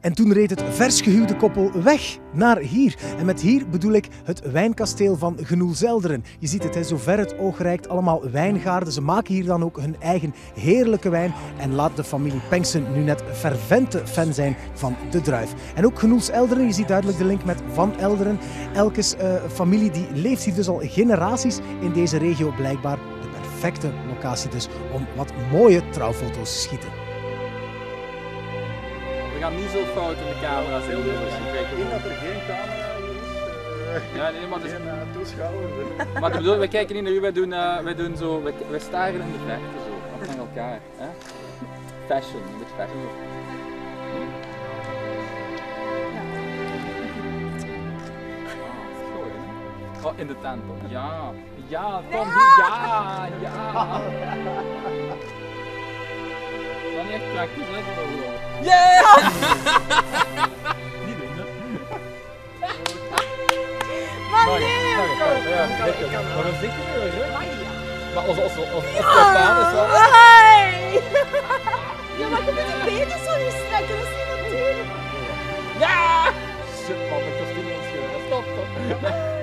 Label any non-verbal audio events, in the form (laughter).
En toen reed het vers gehuwde koppel weg naar hier. En met hier bedoel ik het wijnkasteel van Genoelzelderen. Je ziet het, hè, zo ver het oog reikt, allemaal wijngaarden. Ze maken hier dan ook hun eigen heerlijke wijn. En laat de familie Pengsen nu net fervente fan zijn van de druif. En ook Genoelselderen, je ziet duidelijk de link met Van Elderen. Elke uh, familie die leeft hier dus al generaties in deze regio blijkbaar. De perfecte locatie dus om wat mooie trouwfoto's te schieten. We gaan niet zo fout in de camera's. Heel Ik denk dat er geen camera is. Ja, nee, maar, dus, Geen uh, toeschouwer. (laughs) maar ik bedoel, we kijken niet naar u, wij doen, uh, wij doen zo, wij, wij staren in de verte zo, af naar elkaar. Hè? Fashion, een beetje fashion. Oh, in de tent, Tom. Ja, ja, Tom, ja, ja. Niet echt praktisch, hè? Yeah! niet doen, hè? Maar nee, ik kan- ik ik is- wel. Maar hè? Als, als, als, als, als baan is wel... Hey! Ja, maar je moet een beetje zo nu strekken, dat is niet natuurlijk. Ja! Shit man, kostuum is scheur. Stop, stop.